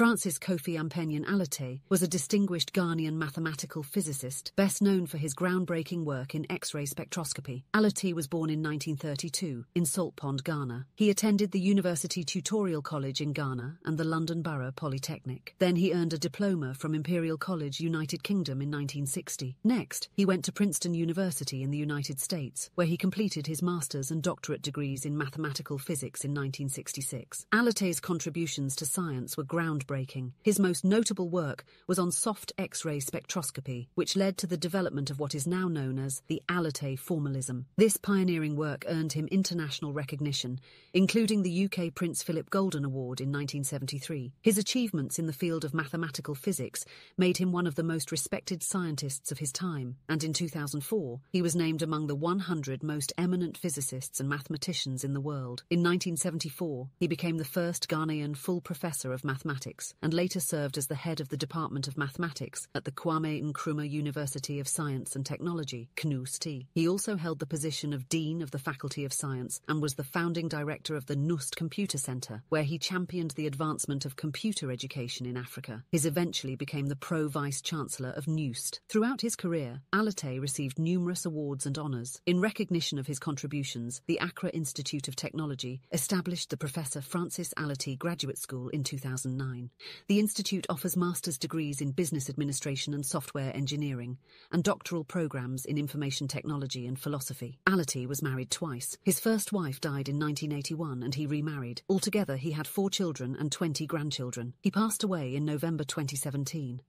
Francis Kofi Ampenyin Allotey was a distinguished Ghanaian mathematical physicist, best known for his groundbreaking work in X-ray spectroscopy. Allotey was born in 1932 in Saltpond, Ghana. He attended the University Tutorial College in Ghana and the London Borough Polytechnic. Then he earned a diploma from Imperial College, United Kingdom in 1960. Next, he went to Princeton University in the United States, where he completed his master's and doctorate degrees in mathematical physics in 1966. Allotey's contributions to science were groundbreaking. His most notable work was on soft X-ray spectroscopy, which led to the development of what is now known as the Allotey formalism. This pioneering work earned him international recognition, including the UK Prince Philip Golden Award in 1973. His achievements in the field of mathematical physics made him one of the most respected scientists of his time, and in 2004, he was named among the 100 most eminent physicists and mathematicians in the world. In 1974, he became the first Ghanaian full professor of mathematics and later served as the head of the Department of Mathematics at the Kwame Nkrumah University of Science and Technology, KNUST. He also held the position of Dean of the Faculty of Science and was the founding director of the KNUST Computer Center, where he championed the advancement of computer education in Africa. His eventually became the pro vice chancellor of KNUST. Throughout his career, Allotey received numerous awards and honors. In recognition of his contributions, the Accra Institute of Technology established the Professor Francis Allotey Graduate School in 2009. The institute offers master's degrees in business administration and software engineering, and doctoral programs in information technology and philosophy. Allotey was married twice. His first wife died in 1981 and he remarried. Altogether, he had four children and 20 grandchildren. He passed away in November 2017.